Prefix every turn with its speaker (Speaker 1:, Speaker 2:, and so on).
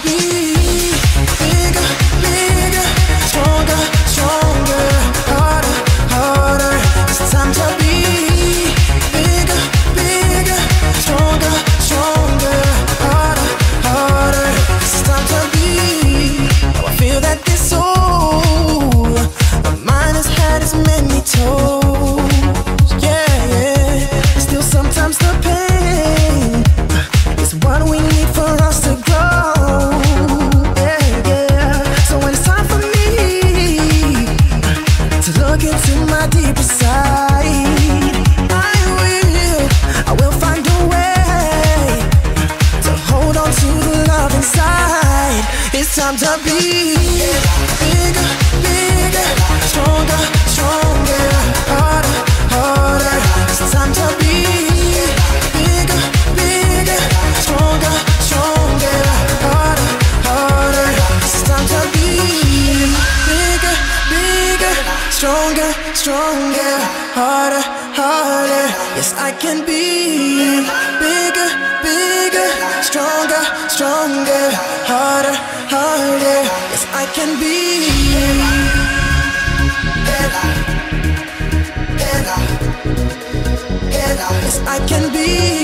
Speaker 1: be time to be bigger, bigger, stronger, stronger, harder, harder. It's time to be bigger, bigger, stronger, stronger, harder, harder. It's time to be bigger, bigger, stronger, stronger, harder, harder. Yes, I can be bigger, bigger, stronger, stronger, I can be. Yes, I can be.